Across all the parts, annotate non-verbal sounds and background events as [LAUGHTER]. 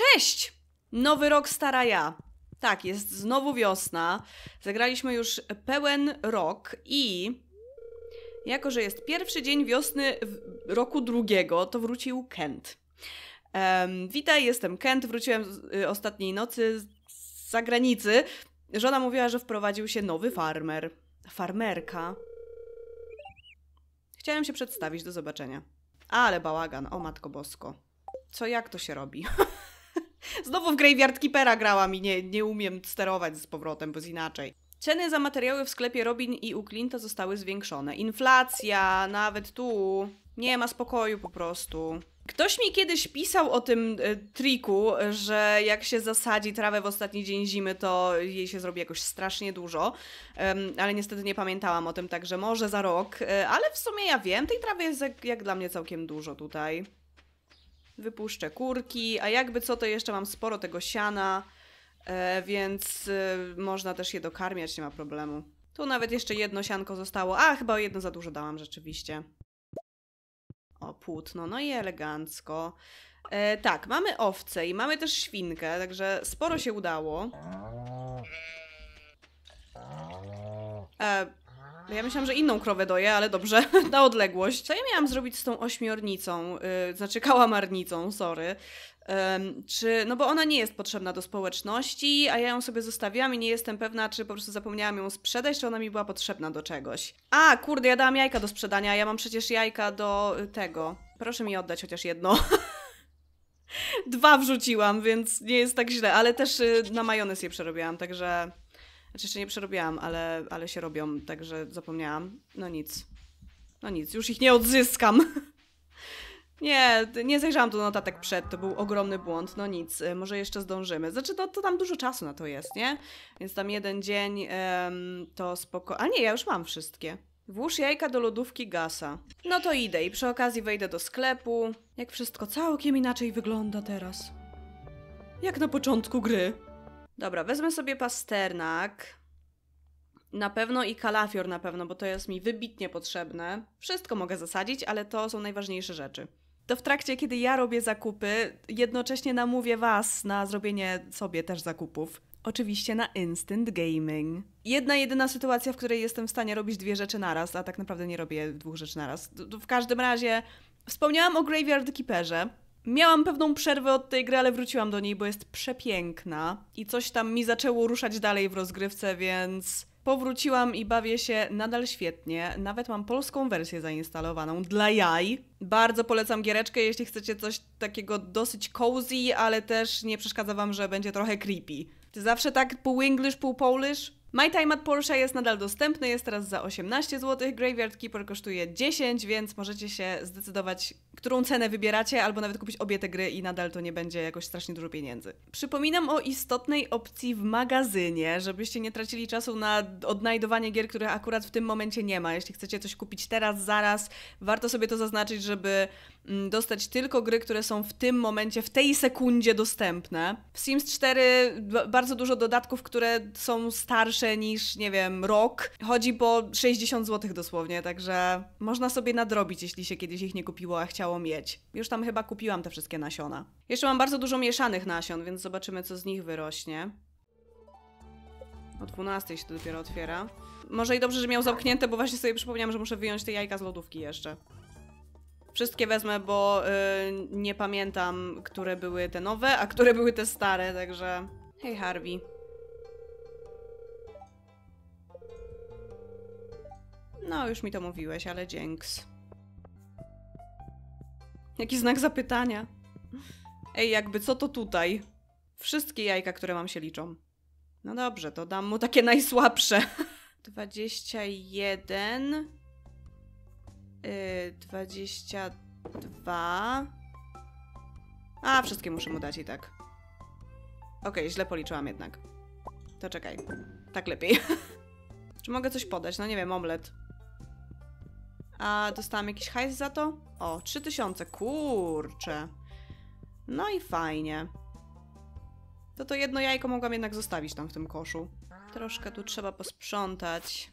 Cześć! Nowy rok, stara ja. Tak, jest znowu wiosna. Zagraliśmy już pełen rok i jako, że jest pierwszy dzień wiosny roku drugiego, to wrócił Kent. Um, witaj, jestem Kent. Wróciłem z y, ostatniej nocy z zagranicy. Żona mówiła, że wprowadził się nowy farmer. Farmerka. Chciałem się przedstawić, do zobaczenia. Ale bałagan, o matko bosko. Co, jak to się robi? [LAUGHS] Znowu w Graveyard Keepera grałam i nie, nie umiem sterować z powrotem, bo jest inaczej. Ceny za materiały w sklepie Robin i u Clint'a zostały zwiększone. Inflacja, nawet tu. Nie ma spokoju po prostu. Ktoś mi kiedyś pisał o tym e, triku, że jak się zasadzi trawę w ostatni dzień zimy, to jej się zrobi jakoś strasznie dużo, ale niestety nie pamiętałam o tym, także może za rok, E, ale w sumie ja wiem, tej trawy jest jak, jak dla mnie całkiem dużo tutaj. Wypuszczę kurki, a jakby co, to jeszcze mam sporo tego siana, e, więc e, można też je dokarmiać, nie ma problemu. Tu nawet jeszcze jedno sianko zostało, a chyba jedno za dużo dałam rzeczywiście. O, płótno, no i elegancko. E, tak, mamy owce i mamy też świnkę, także sporo się udało. E, ja myślałam, że inną krowę doję, ale dobrze, [LAUGHS] na odległość. Co ja miałam zrobić z tą ośmiornicą, yy, znaczy kałamarnicą, sorry. Czy, no bo ona nie jest potrzebna do społeczności, a ja ją sobie zostawiłam i nie jestem pewna, czy po prostu zapomniałam ją sprzedać, czy ona mi była potrzebna do czegoś. A, kurde, ja dałam jajka do sprzedania, ja mam przecież jajka do y, tego. Proszę mi oddać chociaż jedno. [LAUGHS] Dwa wrzuciłam, więc nie jest tak źle, ale też y, na majonez je przerobiłam, także... Znaczy jeszcze nie przerobiłam, ale, ale się robią, także zapomniałam. No nic. No nic, już ich nie odzyskam. [LAUGHS] Nie, nie zajrzałam tu notatek przed, to był ogromny błąd. No nic, y, może jeszcze zdążymy. Znaczy, no, to tam dużo czasu na to jest, nie? Więc tam jeden dzień em, to spoko. A nie, ja już mam wszystkie. Włóż jajka do lodówki gasa. No to idę i przy okazji wejdę do sklepu. Jak wszystko całkiem inaczej wygląda teraz. Jak na początku gry. Dobra, wezmę sobie pasternak. Na pewno i kalafior na pewno, bo to jest mi wybitnie potrzebne. Wszystko mogę zasadzić, ale to są najważniejsze rzeczy. To w trakcie, kiedy ja robię zakupy, jednocześnie namówię Was na zrobienie sobie też zakupów. Oczywiście na instant gaming. Jedna jedyna sytuacja, w której jestem w stanie robić dwie rzeczy naraz, a tak naprawdę nie robię dwóch rzeczy naraz. W każdym razie wspomniałam o Graveyard Keeperze. Miałam pewną przerwę od tej gry, ale wróciłam do niej, bo jest przepiękna i coś tam mi zaczęło ruszać dalej w rozgrywce, więc powróciłam i bawię się nadal świetnie. Nawet mam polską wersję zainstalowaną dla jaj. Bardzo polecam giereczkę, jeśli chcecie coś takiego dosyć cozy, ale też nie przeszkadza wam, że będzie trochę creepy. Ty zawsze tak pół English, pół Polish? My Time at Porsche jest nadal dostępny, jest teraz za 18 zł, Graveyard Keeper kosztuje 10, więc możecie się zdecydować, którą cenę wybieracie, albo nawet kupić obie te gry i nadal to nie będzie jakoś strasznie dużo pieniędzy. Przypominam o istotnej opcji w magazynie, żebyście nie tracili czasu na odnajdowanie gier, których akurat w tym momencie nie ma. Jeśli chcecie coś kupić teraz, zaraz, warto sobie to zaznaczyć, żeby dostać tylko gry, które są w tym momencie, w tej sekundzie dostępne. W Sims 4 b- bardzo dużo dodatków, które są starsze niż, nie wiem, rok. Chodzi po 60 zł dosłownie, także można sobie nadrobić, jeśli się kiedyś ich nie kupiło, a chciało mieć. Już tam chyba kupiłam te wszystkie nasiona. Jeszcze mam bardzo dużo mieszanych nasion, więc zobaczymy, co z nich wyrośnie. O 12 się to dopiero otwiera. Może i dobrze, że miał zamknięte, bo właśnie sobie przypomniałam, że muszę wyjąć te jajka z lodówki jeszcze. Wszystkie wezmę, bo y, nie pamiętam, które były te nowe, a które były te stare, także... Hej Harvey. No, już mi to mówiłeś, ale dzięks. Jaki znak zapytania? Ej, jakby co to tutaj? Wszystkie jajka, które mam się liczą. No dobrze, to dam mu takie najsłabsze. [LAUGHS] 21. Yy, 22. A, wszystkie muszę mu dać i tak. Okej, źle policzyłam jednak. To czekaj. Tak lepiej. [LAUGHS] Czy mogę coś podać? No nie wiem, omlet. A dostałam jakiś hajs za to? O, 3000, kurczę. No i fajnie. To to jedno jajko mogłam jednak zostawić tam w tym koszu. Troszkę tu trzeba posprzątać.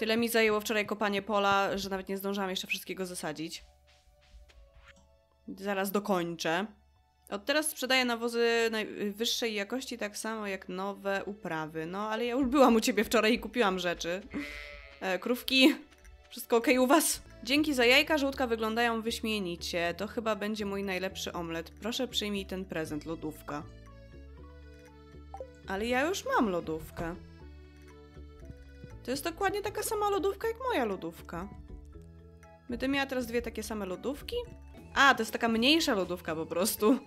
Tyle mi zajęło wczoraj kopanie pola, że nawet nie zdążyłam jeszcze wszystkiego zasadzić. Zaraz dokończę. Od teraz sprzedaję nawozy najwyższej jakości tak samo jak nowe uprawy. No, ale ja już byłam u ciebie wczoraj i kupiłam rzeczy. E, krówki, wszystko ok u was? Dzięki za jajka, żółtka wyglądają wyśmienicie. To chyba będzie mój najlepszy omlet. Proszę przyjmij ten prezent, lodówka. Ale ja już mam lodówkę. To jest dokładnie taka sama lodówka jak moja lodówka. Będę miała teraz dwie takie same lodówki? A, to jest taka mniejsza lodówka po prostu.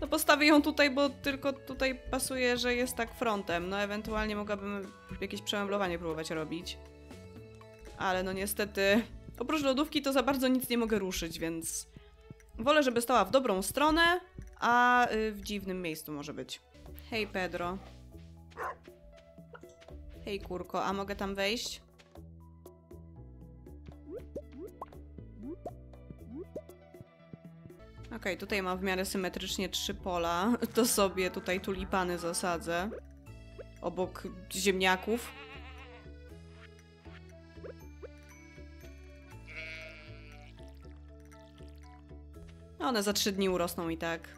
No postawię ją tutaj, bo tylko tutaj pasuje, że jest tak frontem. No ewentualnie mogłabym jakieś przemeblowanie próbować robić. Ale no niestety, oprócz lodówki to za bardzo nic nie mogę ruszyć, więc wolę, żeby stała w dobrą stronę, a y, w dziwnym miejscu może być. Hej Pedro. Hej kurko, a mogę tam wejść? Okej, okay, tutaj mam w miarę symetrycznie trzy pola. [LAUGHS] To sobie tutaj tulipany zasadzę. Obok ziemniaków. One za trzy dni urosną i tak.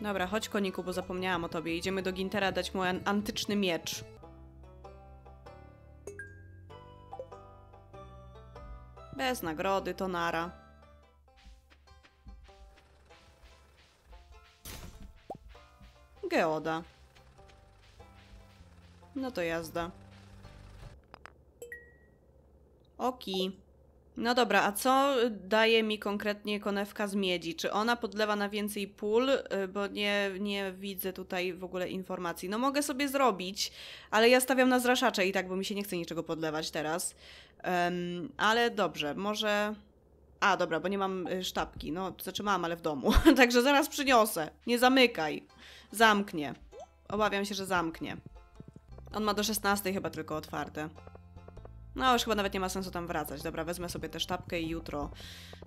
Dobra, chodź koniku, bo zapomniałam o tobie. Idziemy do Gintera dać mu an antyczny miecz. Bez nagrody, to nara. Geoda. No to jazda. Oki. No dobra, a co daje mi konkretnie konewka z miedzi? Czy ona podlewa na więcej pól? Y, bo nie, nie widzę tutaj w ogóle informacji. No mogę sobie zrobić, ale ja stawiam na zraszacze i tak, bo mi się nie chce niczego podlewać teraz. Um, ale dobrze, może... A, dobra, bo nie mam y, sztabki. No, to znaczy mam, ale w domu. [LAUGHS] Także zaraz przyniosę. Nie zamykaj. Zamknie. Obawiam się, że zamknie. On ma do 16 chyba tylko otwarte. No już chyba nawet nie ma sensu tam wracać. Dobra, wezmę sobie tę sztabkę i jutro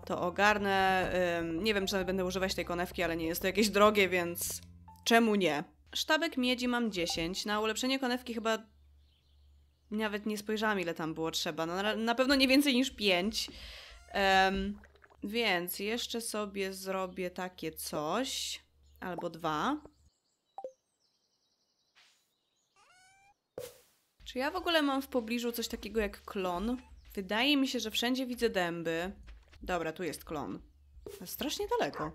to ogarnę. Ym, nie wiem, czy nawet będę używać tej konewki, ale nie jest to jakieś drogie, więc czemu nie? Sztabek miedzi mam 10. Na ulepszenie konewki chyba nawet nie spojrzałam, ile tam było trzeba. No, na, na pewno nie więcej niż 5. Um, więc jeszcze sobie zrobię takie coś. Albo dwa. Czy ja w ogóle mam w pobliżu coś takiego jak klon? Wydaje mi się, że wszędzie widzę dęby. Dobra, tu jest klon. Strasznie daleko.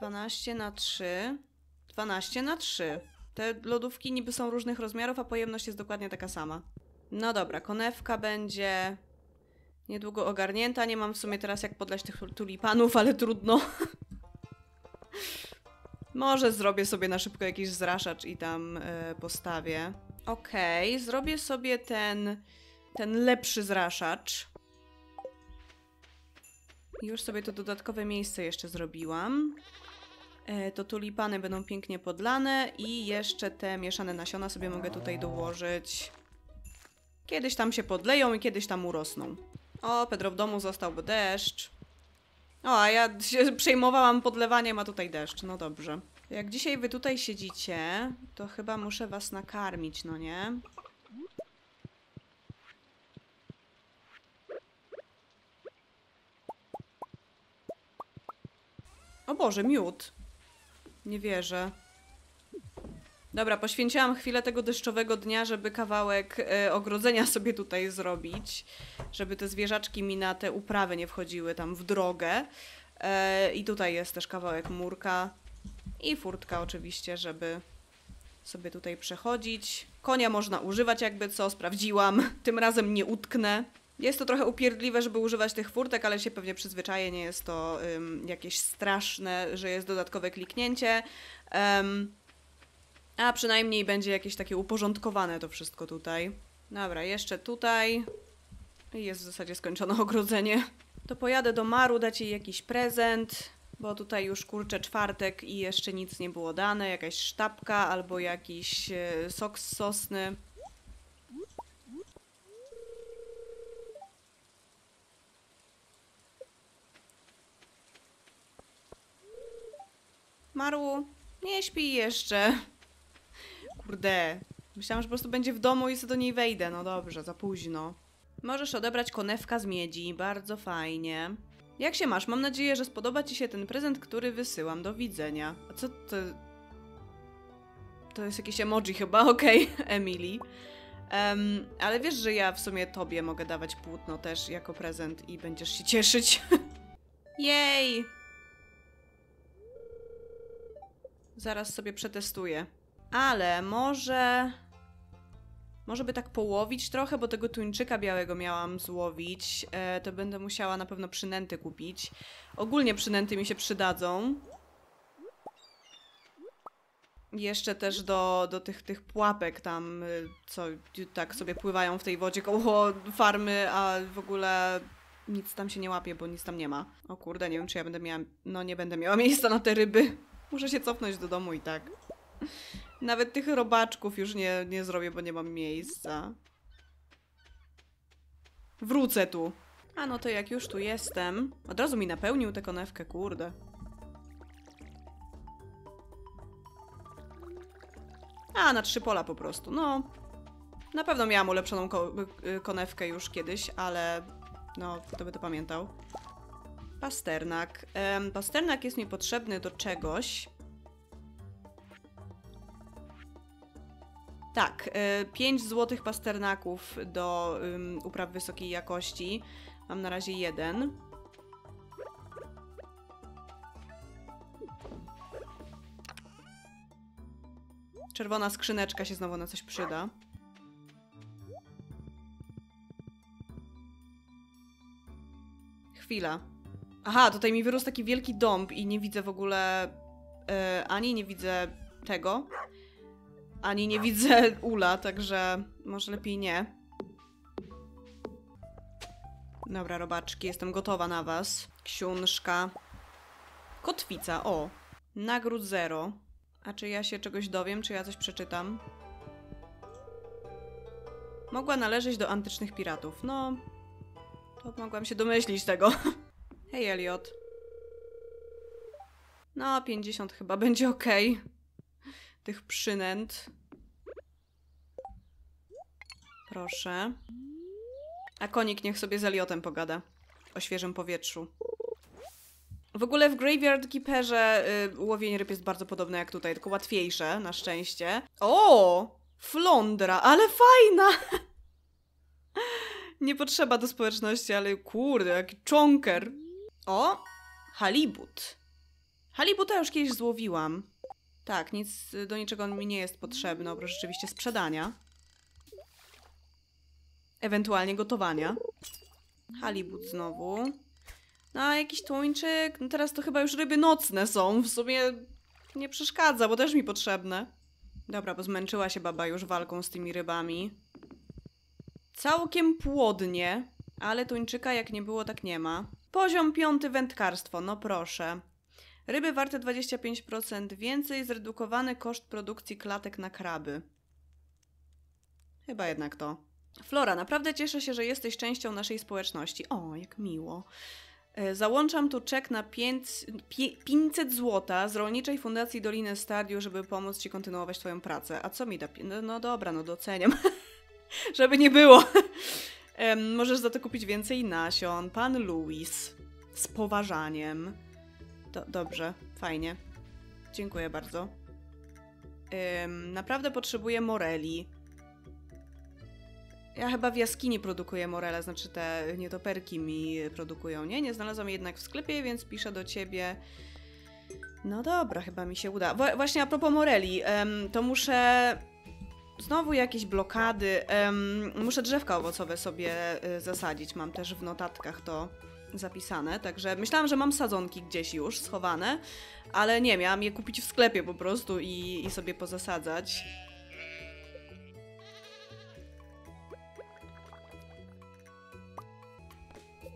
12 na 3. 12 na 3. Te lodówki niby są różnych rozmiarów, a pojemność jest dokładnie taka sama. No dobra, konewka będzie niedługo ogarnięta. Nie mam w sumie teraz jak podlać tych tulipanów, ale trudno. [LAUGHS] Może zrobię sobie na szybko jakiś zraszacz i tam yy, postawię. Okej, okay, zrobię sobie ten, ten lepszy zraszacz. Już sobie to dodatkowe miejsce jeszcze zrobiłam. E, to tulipany będą pięknie podlane i jeszcze te mieszane nasiona sobie mogę tutaj dołożyć. Kiedyś tam się podleją i kiedyś tam urosną. O, Pedro w domu został, bo deszcz. O, a ja się przejmowałam podlewaniem, a tutaj deszcz. No dobrze. Jak dzisiaj wy tutaj siedzicie, to chyba muszę was nakarmić, no nie? O Boże, miód. Nie wierzę. Dobra, poświęciłam chwilę tego deszczowego dnia, żeby kawałek e, ogrodzenia [LAUGHS] sobie tutaj zrobić. Żeby te zwierzaczki mi na te uprawy nie wchodziły tam w drogę. E, I tutaj jest też kawałek murka. I furtka oczywiście, żeby sobie tutaj przechodzić. Konia można używać jakby co, sprawdziłam. [LAUGHS] Tym razem nie utknę. Jest to trochę upierdliwe, żeby używać tych furtek, ale się pewnie przyzwyczaję. Nie jest to um, jakieś straszne, że jest dodatkowe kliknięcie. Um, a przynajmniej będzie jakieś takie uporządkowane to wszystko tutaj. Dobra, jeszcze tutaj. Jest w zasadzie skończone [LAUGHS] ogrodzenie. To pojadę do Maru, dać jej jakiś prezent. Bo tutaj już kurczę czwartek i jeszcze nic nie było dane. Jakaś sztabka albo jakiś e, sok z sosny. Maru, nie śpi jeszcze. Kurde, Myślałam, że po prostu będzie w domu i sobie do niej wejdę. No dobrze, za późno. Możesz odebrać konewka z miedzi. Bardzo fajnie. Jak się masz? Mam nadzieję, że spodoba ci się ten prezent, który wysyłam. Do widzenia. A co to... To jest jakieś emoji chyba, [LAUGHS] okej, Emily. Em, ale wiesz, że ja w sumie tobie mogę dawać płótno też jako prezent i będziesz się cieszyć. [LAUGHS] Jej! Zaraz sobie przetestuję. Ale może... Może by tak połowić trochę, bo tego tuńczyka białego miałam złowić. E, to będę musiała na pewno przynęty kupić. Ogólnie przynęty mi się przydadzą. Jeszcze też do, do tych, tych pułapek tam, y, co tak sobie pływają w tej wodzie koło farmy, a w ogóle nic tam się nie łapie, bo nic tam nie ma. O kurde, nie wiem czy ja będę miała... No nie będę miała [LAUGHS] miejsca na te ryby. Muszę się cofnąć do domu i tak. Nawet tych robaczków już nie, nie zrobię, bo nie mam miejsca. Wrócę tu. A no to jak już tu jestem... Od razu mi napełnił tę konewkę, kurde. A, na trzy pola po prostu. No, na pewno miałam ulepszoną ko y, konewkę już kiedyś, ale no, kto by to pamiętał. Pasternak. Um, pasternak jest mi potrzebny do czegoś. Tak, y, 5 złotych pasternaków do um, upraw wysokiej jakości. Mam na razie jeden. Czerwona skrzyneczka się znowu na coś przyda. Chwila. Aha, tutaj mi wyrósł taki wielki dąb i nie widzę w ogóle e, ani nie widzę tego, ani nie widzę ula, także może lepiej nie. Dobra, robaczki, jestem gotowa na was. Książka. Kotwica, o. Nagród zero. A czy ja się czegoś dowiem, czy ja coś przeczytam? Mogła należeć do antycznych piratów. No, to mogłam się domyślić tego. [LAUGHS] Hej, Elliot. No, 50 chyba będzie ok. Tych przynęt. Proszę. A konik niech sobie z Eliotem pogada. O świeżym powietrzu. W ogóle w Graveyard Keeperze y, łowienie ryb jest bardzo podobne jak tutaj, tylko łatwiejsze, na szczęście. O! Flądra, ale fajna! [LAUGHS] Nie potrzeba do społeczności, ale kurde, jaki czonker. O! Halibut. Halibuta już kiedyś złowiłam. Tak, nic do niczego mi nie jest potrzebne, oprócz rzeczywiście sprzedania. Ewentualnie gotowania. Halibut znowu. No, a jakiś tuńczyk? No teraz to chyba już ryby nocne są. W sumie nie przeszkadza, bo też mi potrzebne. Dobra, bo zmęczyła się baba już walką z tymi rybami. Całkiem płodnie, ale tuńczyka jak nie było, tak nie ma. Poziom piąty wędkarstwo, no proszę. Ryby warte 25% więcej, zredukowany koszt produkcji klatek na kraby. Chyba jednak to. Flora, naprawdę cieszę się, że jesteś częścią naszej społeczności. O, jak miło. E, załączam tu czek na 500 zł z Rolniczej Fundacji Doliny Stadiu, żeby pomóc Ci kontynuować Twoją pracę. A co mi da? No, no dobra, no doceniam. [LAUGHS] żeby nie było. możesz za to kupić więcej nasion. Pan Louis. Z poważaniem. Do, dobrze, fajnie. Dziękuję bardzo. naprawdę potrzebuję moreli. Ja chyba w jaskini produkuję morele, znaczy te nietoperki mi produkują, nie? Nie znalazłam jednak w sklepie, więc piszę do ciebie. No dobra, chyba mi się uda. właśnie a propos moreli, to muszę... Znowu jakieś blokady. muszę drzewka owocowe sobie y, zasadzić. Mam też w notatkach to zapisane, także myślałam, że mam sadzonki gdzieś już schowane, ale nie, miałam je kupić w sklepie po prostu i, i sobie pozasadzać.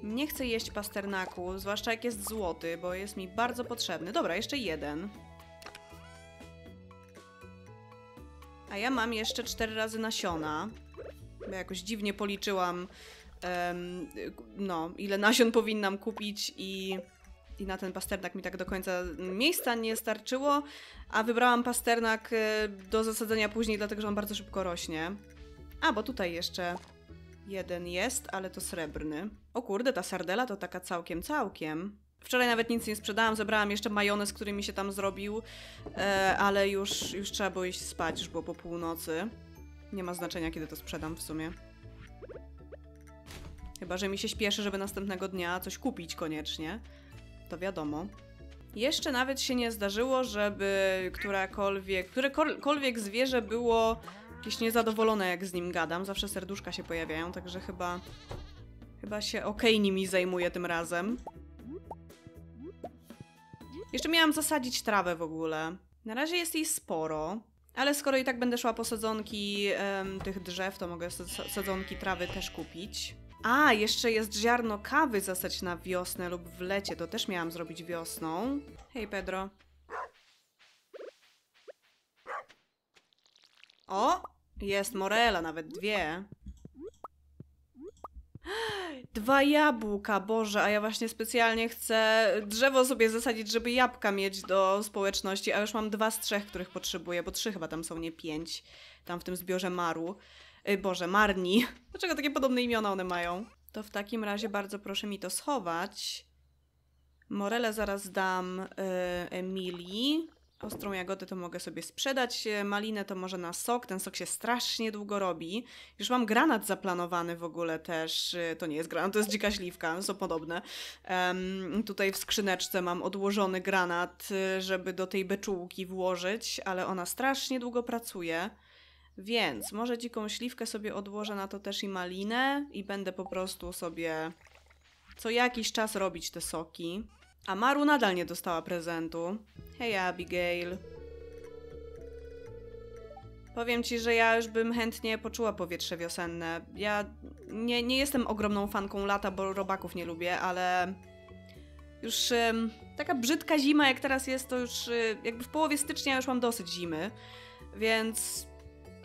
Nie chcę jeść pasternaku, zwłaszcza jak jest złoty, bo jest mi bardzo potrzebny. Dobra, jeszcze jeden. A ja mam jeszcze cztery razy nasiona. Bo jakoś dziwnie policzyłam, um, no, ile nasion powinnam kupić i, i na ten pasternak mi tak do końca miejsca nie starczyło, a wybrałam pasternak e, do zasadzenia później, dlatego że on bardzo szybko rośnie. A, bo tutaj jeszcze jeden jest, ale to srebrny. O kurde, ta sardela to taka całkiem, całkiem. Wczoraj nawet nic nie sprzedałam, zebrałam jeszcze majonez, który mi się tam zrobił, e, ale już, już trzeba było iść spać, już było po północy. Nie ma znaczenia, kiedy to sprzedam w sumie. Chyba, że mi się śpieszy, żeby następnego dnia coś kupić koniecznie. To wiadomo. Jeszcze nawet się nie zdarzyło, żeby którakolwiek, którekolwiek zwierzę było jakieś niezadowolone, jak z nim gadam. Zawsze serduszka się pojawiają, także chyba... Chyba się okej okay nimi zajmuję tym razem. Jeszcze miałam zasadzić trawę w ogóle. Na razie jest jej sporo, ale skoro i tak będę szła po sadzonki tych drzew, to mogę sadzonki trawy też kupić. A, jeszcze jest ziarno kawy zasać na wiosnę lub w lecie. To też miałam zrobić wiosną. Hej, Pedro. O! Jest morela, nawet dwie. [GASPS] Dwa jabłka, Boże, a ja właśnie specjalnie chcę drzewo sobie zasadzić, żeby jabłka mieć do społeczności, a już mam dwa z trzech, których potrzebuję, bo trzy chyba tam są, nie pięć. Tam w tym zbiorze maru. Yy, Boże, marni. [LAUGHS] Dlaczego takie podobne imiona one mają? To w takim razie bardzo proszę mi to schować. Morele zaraz dam yy, Emilii. Ostrą jagodę to mogę sobie sprzedać, malinę to może na sok, ten sok się strasznie długo robi. Już mam granat zaplanowany w ogóle też, y, to nie jest granat, to jest dzika śliwka, są podobne. Um, tutaj w skrzyneczce mam odłożony granat, y, żeby do tej beczułki włożyć, ale ona strasznie długo pracuje. Więc może dziką śliwkę sobie odłożę na to też i malinę i będę po prostu sobie co jakiś czas robić te soki. A Maru nadal nie dostała prezentu. Hej Abigail. Powiem ci, że ja już bym chętnie poczuła powietrze wiosenne. Ja nie, nie jestem ogromną fanką lata, bo robaków nie lubię, ale już taka brzydka zima jak teraz jest, to już y, jakby w połowie stycznia już mam dosyć zimy, więc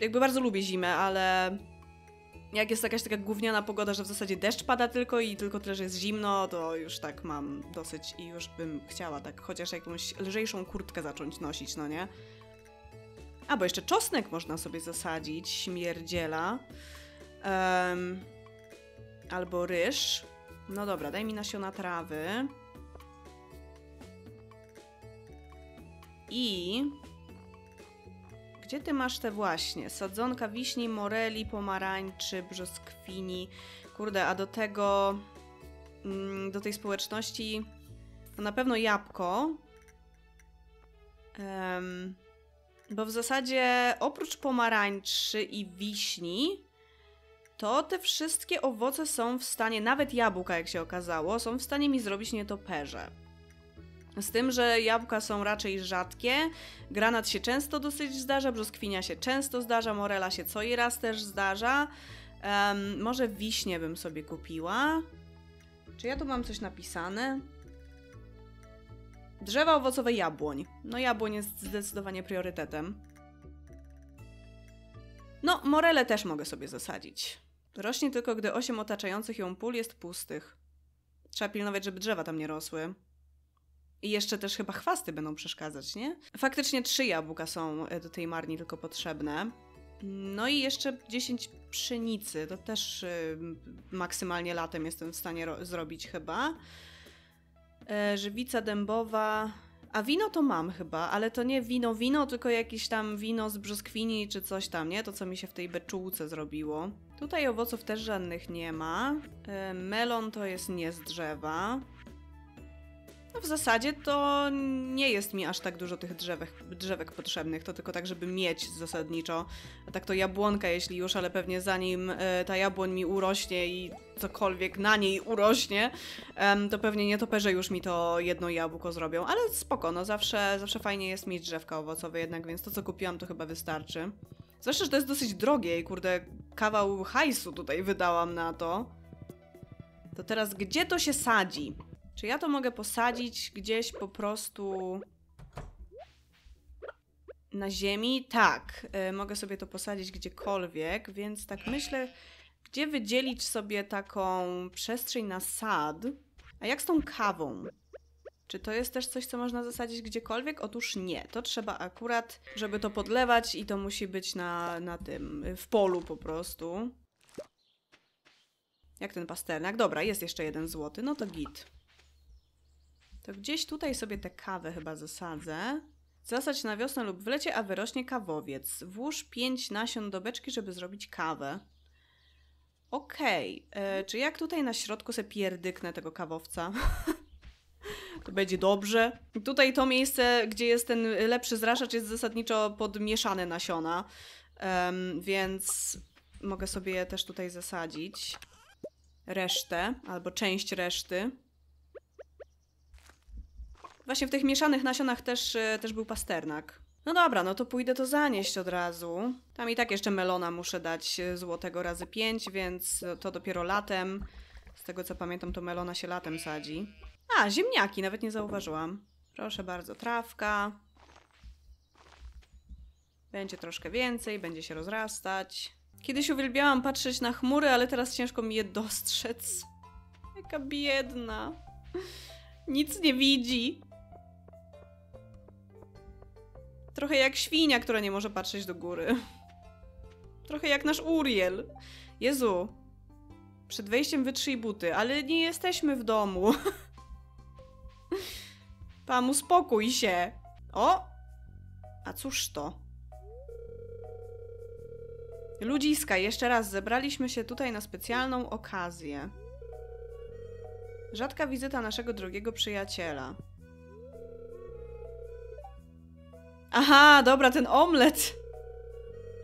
jakby bardzo lubię zimę, ale jak jest jakaś taka gówniana pogoda, że w zasadzie deszcz pada tylko i tylko tyle, że jest zimno, to już tak mam dosyć i już bym chciała tak chociaż jakąś lżejszą kurtkę zacząć nosić, no nie? A, bo jeszcze czosnek można sobie zasadzić, śmierdziela. Um, albo ryż. No dobra, daj mi nasiona trawy. I gdzie ty masz te właśnie? Sadzonka wiśni, moreli, pomarańczy, brzoskwini. Kurde, a do tego... Mm, do tej społeczności na pewno jabłko. Um, bo w zasadzie oprócz pomarańczy i wiśni, to te wszystkie owoce są w stanie, nawet jabłka jak się okazało, są w stanie mi zrobić nietoperze. Z tym, że jabłka są raczej rzadkie, granat się często dosyć zdarza, brzoskwinia się często zdarza, morela się co i raz też zdarza. Um, może wiśnie bym sobie kupiła. Czy ja tu mam coś napisane? Drzewa owocowe jabłoń. No jabłoń jest zdecydowanie priorytetem. No, morele też mogę sobie zasadzić. Rośnie tylko, gdy osiem otaczających ją pól jest pustych. Trzeba pilnować, żeby drzewa tam nie rosły. I jeszcze też chyba chwasty będą przeszkadzać, nie? Faktycznie trzy jabłka są e, do tej marni tylko potrzebne. No i jeszcze 10 pszenicy. To też y, maksymalnie latem jestem w stanie zrobić chyba. E, żywica dębowa. A wino to mam chyba, ale to nie wino wino, tylko jakieś tam wino z brzoskwini czy coś tam, nie? To co mi się w tej beczułce zrobiło. Tutaj owoców też żadnych nie ma. E, melon to jest nie z drzewa. No w zasadzie to nie jest mi aż tak dużo tych drzewek, drzewek potrzebnych, to tylko tak, żeby mieć zasadniczo. Tak to jabłonka, jeśli już, ale pewnie zanim e, ta jabłoń mi urośnie i cokolwiek na niej urośnie, to pewnie nietoperze już mi to jedno jabłko zrobią, ale spoko, no zawsze, zawsze fajnie jest mieć drzewka owocowe jednak, więc to co kupiłam to chyba wystarczy. Zwłaszcza, że to jest dosyć drogie i kurde, kawał hajsu tutaj wydałam na to. To teraz gdzie to się sadzi? Czy ja to mogę posadzić gdzieś po prostu na ziemi? Tak, y, mogę sobie to posadzić gdziekolwiek, więc tak myślę, gdzie wydzielić sobie taką przestrzeń na sad? A jak z tą kawą? Czy to jest też coś, co można zasadzić gdziekolwiek? Otóż nie. To trzeba akurat, żeby to podlewać i to musi być na, na tym, w polu po prostu. Jak ten pasternak? Dobra, jest jeszcze jeden złoty, no to git. To gdzieś tutaj sobie tę kawę chyba zasadzę. Zasadź na wiosnę lub w lecie, a wyrośnie kawowiec. Włóż pięć nasion do beczki, żeby zrobić kawę. Okej, okay. czy jak tutaj na środku se pierdyknę tego kawowca? [LAUGHS] to będzie dobrze. Tutaj to miejsce, gdzie jest ten lepszy zraszacz, jest zasadniczo podmieszane nasiona, um, więc mogę sobie też tutaj zasadzić. Resztę, albo część reszty. Właśnie w tych mieszanych nasionach też, e, też był pasternak. No dobra, no to pójdę to zanieść od razu. Tam i tak jeszcze melona muszę dać e, złotego razy pięć, więc to dopiero latem. Z tego co pamiętam, to melona się latem sadzi. A, ziemniaki, nawet nie zauważyłam. Proszę bardzo, trawka. Będzie troszkę więcej, będzie się rozrastać. Kiedyś uwielbiałam patrzeć na chmury, ale teraz ciężko mi je dostrzec. Jaka biedna. Nic nie widzi. Trochę jak świnia, która nie może patrzeć do góry. Trochę jak nasz Uriel. Jezu. Przed wejściem wytrzyj buty, ale nie jesteśmy w domu. [LAUGHS] Pam, uspokój się. O! A cóż to? Ludziska, jeszcze raz, zebraliśmy się tutaj na specjalną okazję. Rzadka wizyta naszego drugiego przyjaciela. Aha, dobra, ten omlet.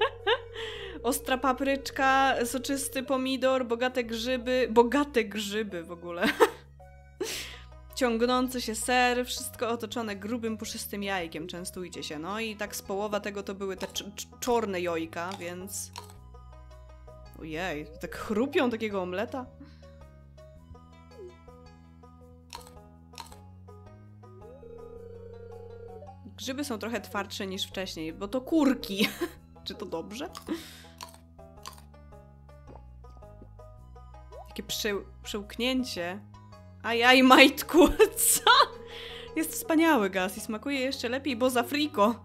[LAUGHS] Ostra papryczka, soczysty pomidor, bogate grzyby. Bogate grzyby w ogóle. [LAUGHS] Ciągnący się ser, wszystko otoczone grubym, puszystym jajkiem. Częstujcie się. No i tak z połowa tego to były te czorne jojka, więc... Ojej, tak chrupią takiego omleta. Grzyby są trochę twardsze niż wcześniej, bo to kurki. [LAUGHS] Czy to dobrze? Takie przeł przełknięcie. Ajaj, majtku, [LAUGHS] co? Jest wspaniały gaz i smakuje jeszcze lepiej, bo za friko.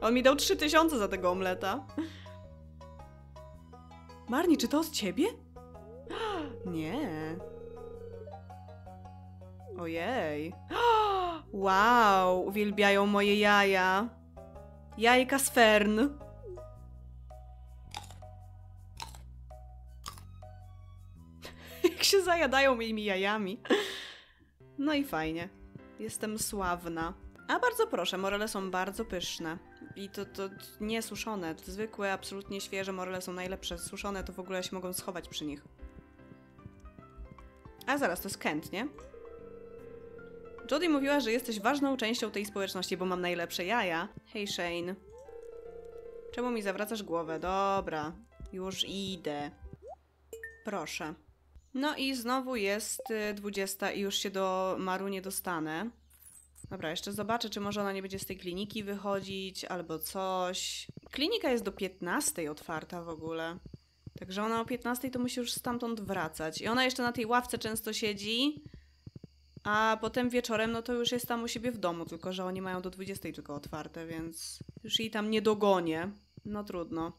On mi dał 3000 za tego omleta. Marni, czy to od ciebie? [GASPS] Nie. Ojej. Wow, uwielbiają moje jaja. Jajka z fern. [LAUGHS] Jak się zajadają moimi jajami. No i fajnie. Jestem sławna. A bardzo proszę, morele są bardzo pyszne. I to, to nie suszone, zwykłe, absolutnie świeże morele są najlepsze. Suszone to w ogóle się mogą schować przy nich. A zaraz, to jest Kent, nie? Jodie mówiła, że jesteś ważną częścią tej społeczności, bo mam najlepsze jaja. Hej Shane. Czemu mi zawracasz głowę? Dobra, już idę. Proszę. No i znowu jest 20 y, i już się do Maru nie dostanę. Dobra, jeszcze zobaczę, czy może ona nie będzie z tej kliniki wychodzić albo coś. Klinika jest do 15 otwarta w ogóle. Także ona o 15 to musi już stamtąd wracać. I ona jeszcze na tej ławce często siedzi. A potem wieczorem, no to już jest tam u siebie w domu, tylko że oni mają do 20 tylko otwarte, więc już jej tam nie dogonię. No trudno.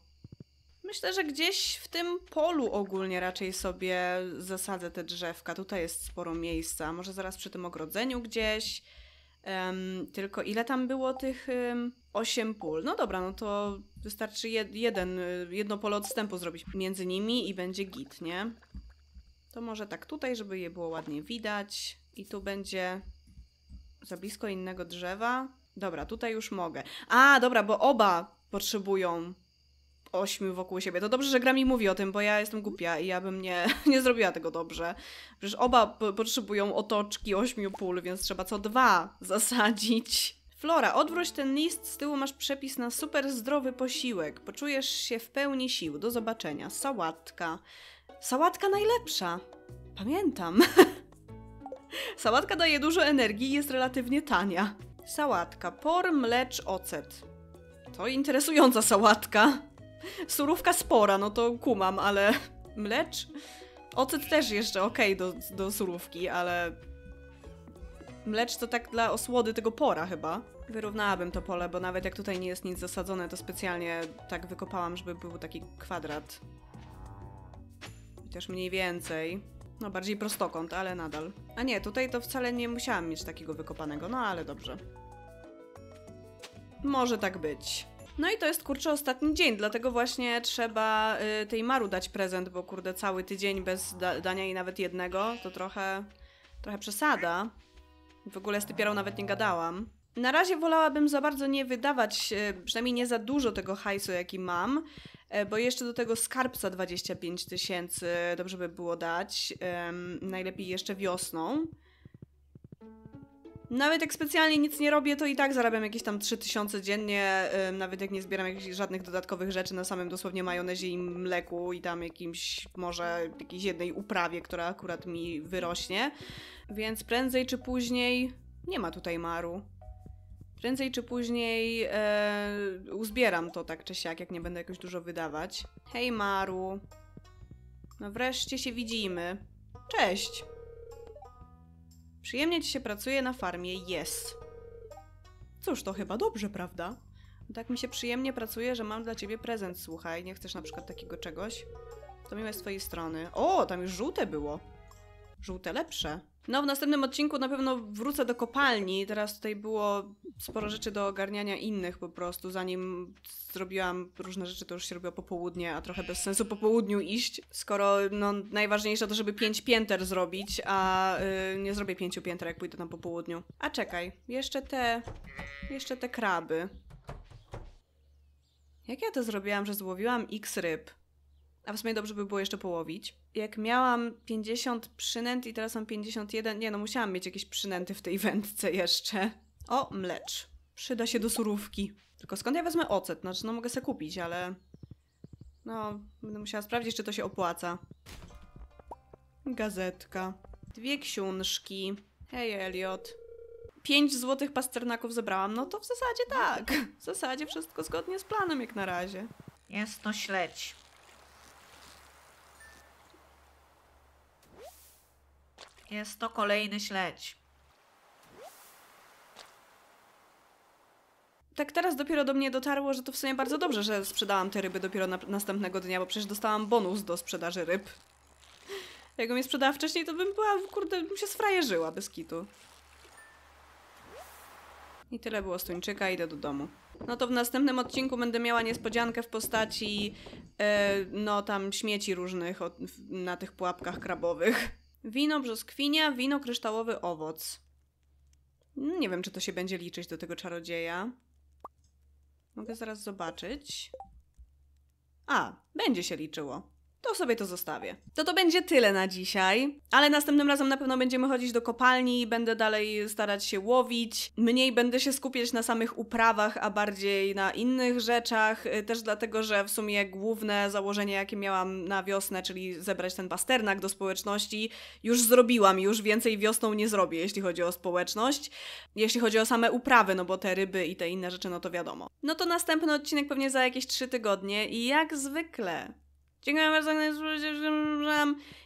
Myślę, że gdzieś w tym polu ogólnie raczej sobie zasadzę te drzewka. Tutaj jest sporo miejsca. Może zaraz przy tym ogrodzeniu gdzieś. Um, tylko ile tam było tych um, 8 pól? No dobra, no to wystarczy jed, jeden, jedno pole odstępu zrobić między nimi i będzie git, nie? To może tak tutaj, żeby je było ładnie widać. I tu będzie za blisko innego drzewa. Dobra, tutaj już mogę. A, dobra, bo oba potrzebują ośmiu wokół siebie. To dobrze, że gra mi mówi o tym, bo ja jestem głupia i ja bym nie, [LAUGHS] nie zrobiła tego dobrze. Przecież oba potrzebują otoczki ośmiu pól, więc trzeba co dwa [LAUGHS] zasadzić. Flora, odwróć ten list, z tyłu masz przepis na super zdrowy posiłek. Poczujesz się w pełni sił. Do zobaczenia. Sałatka. Sałatka najlepsza. Pamiętam. [LAUGHS] Sałatka daje dużo energii i jest relatywnie tania. Sałatka. Por, mlecz, ocet. To interesująca sałatka. Surówka spora, no to kumam, ale mlecz? Ocet też jeszcze ok do, do surówki, ale Mlecz to tak dla osłody tego pora chyba. Wyrównałabym to pole, bo nawet jak tutaj nie jest nic zasadzone, to specjalnie tak wykopałam, żeby był taki kwadrat. Chociaż mniej więcej. No bardziej prostokąt, ale nadal. A nie, tutaj to wcale nie musiałam mieć takiego wykopanego, no ale dobrze. Może tak być. No i to jest kurczę ostatni dzień, dlatego właśnie trzeba y, tej Maru dać prezent, bo kurde cały tydzień bez da dania jej nawet jednego, to trochę, trochę przesada. W ogóle z typiarą nawet nie gadałam. Na razie wolałabym za bardzo nie wydawać, y, przynajmniej nie za dużo tego hajsu, jaki mam, y, bo jeszcze do tego skarbca 25 tysięcy dobrze by było dać. Najlepiej jeszcze wiosną. Nawet jak specjalnie nic nie robię, to i tak zarabiam jakieś tam 3000 dziennie, nawet jak nie zbieram jakichś żadnych dodatkowych rzeczy na samym dosłownie majonezie i mleku i tam jakimś może jakiejś jednej uprawie, która akurat mi wyrośnie. Więc prędzej czy później nie ma tutaj maru. Prędzej czy później e, uzbieram to tak czy siak, jak nie będę jakoś dużo wydawać. Hej Maru. No wreszcie się widzimy. Cześć. Przyjemnie ci się pracuje na farmie, jest. Cóż, to chyba dobrze, prawda? Tak mi się przyjemnie pracuje, że mam dla ciebie prezent, słuchaj. Nie chcesz na przykład takiego czegoś? To miłe z twojej strony. O, tam już żółte było. Żółte lepsze. No, w następnym odcinku na pewno wrócę do kopalni. Teraz tutaj było sporo rzeczy do ogarniania innych po prostu. Zanim zrobiłam różne rzeczy, to już się robiło po południe, a trochę bez sensu po południu iść, skoro no, najważniejsze to, żeby pięć pięter zrobić, a yy, nie zrobię pięciu pięter, jak pójdę tam po południu. A czekaj, jeszcze te... jeszcze te kraby. Jak ja to zrobiłam, że złowiłam x ryb? A w sumie dobrze by było jeszcze połowić. Jak miałam 50 przynęt i teraz mam 51, nie no, musiałam mieć jakieś przynęty w tej wędce jeszcze. O, mlecz. Przyda się do surówki. Tylko skąd ja wezmę ocet? Znaczy, no mogę sobie kupić, ale... No, będę musiała sprawdzić, czy to się opłaca. Gazetka. Dwie książki. Hej, Elliot. Pięć złotych pasternaków zebrałam. No to w zasadzie tak. W zasadzie wszystko zgodnie z planem jak na razie. Jest to śledź. Jest to kolejny śledź. Tak teraz dopiero do mnie dotarło, że to w sumie bardzo dobrze, że sprzedałam te ryby dopiero na, następnego dnia, bo przecież dostałam bonus do sprzedaży ryb. Jakbym je sprzedała wcześniej, to bym była, kurde, bym się sfrajerzyła bez kitu. I tyle było z tuńczyka, idę do domu. No to w następnym odcinku będę miała niespodziankę w postaci, e, no tam śmieci różnych od, na tych pułapkach krabowych. Wino brzoskwinia, wino kryształowy owoc. Nie wiem, czy to się będzie liczyć do tego czarodzieja. Mogę zaraz zobaczyć. A, będzie się liczyło. To sobie to zostawię. To to będzie tyle na dzisiaj, ale następnym razem na pewno będziemy chodzić do kopalni, będę dalej starać się łowić. Mniej będę się skupiać na samych uprawach, a bardziej na innych rzeczach. y, Też dlatego, że w sumie główne założenie, jakie miałam na wiosnę, czyli zebrać ten pasternak do społeczności, już zrobiłam. Już więcej wiosną nie zrobię, jeśli chodzi o społeczność. Jeśli chodzi o same uprawy, no bo te ryby i te inne rzeczy, no to wiadomo. No to następny odcinek pewnie za jakieś trzy tygodnie i jak zwykle Dziękuję bardzo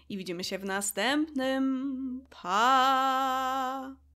i widzimy się w następnym. Pa!